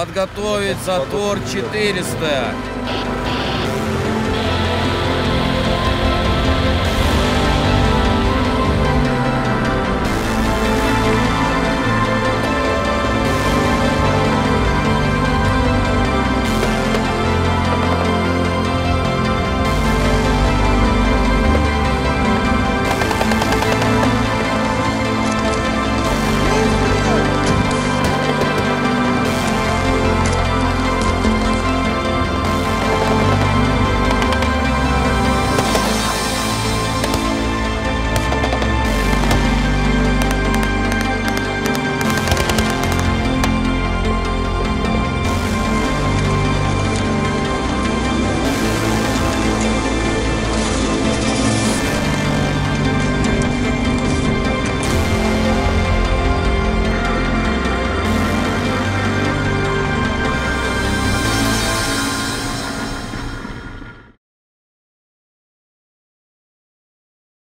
Подготовить затор 400.